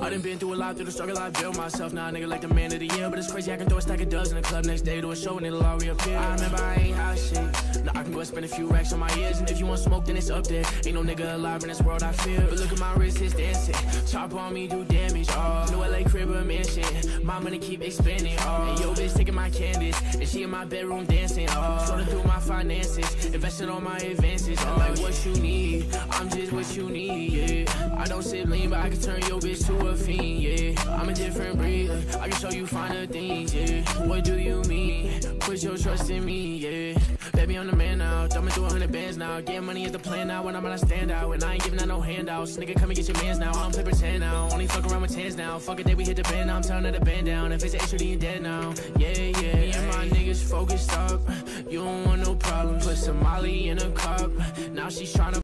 I done been through a lot through the struggle, I built myself. Now, nigga, like the man of the year. But it's crazy, I can throw a stack of dubs in the club next day to a show and it'll all reappear. I remember I ain't hot shit. Now I can go and spend a few racks on my ears. And if you want smoke, then it's up there. Ain't no nigga alive in this world, I feel. But look at my wrist, it's dancing. Chop on me, do damage. Oh, new LA crib or mansion. My money keep expanding. Oh, and yo, bitch taking my canvas. And she in my bedroom dancing. Oh, sorting through my finances. Investing on my advances. I'm like, what you need? What you need, yeah. I don't sit lean, but I can turn your bitch to a fiend, yeah. I'm a different breed. Uh, I can show you finer things, yeah. What do you mean? Put your trust in me, yeah. Baby, I'm the man now. Thumbing through a hundred bands now. Getting money is the plan now. When I'm gonna stand out. And I ain't giving out no handouts. Nigga, come and get your mans now. I don't play pretend now. Only fuck around with tens now. Fuck a day we hit the band now. I'm telling her to band down. If it's an issue, then you dead now. Yeah, yeah. Me and my niggas focused up. You don't want no problems. Put Somali in a cup. Now she's tryna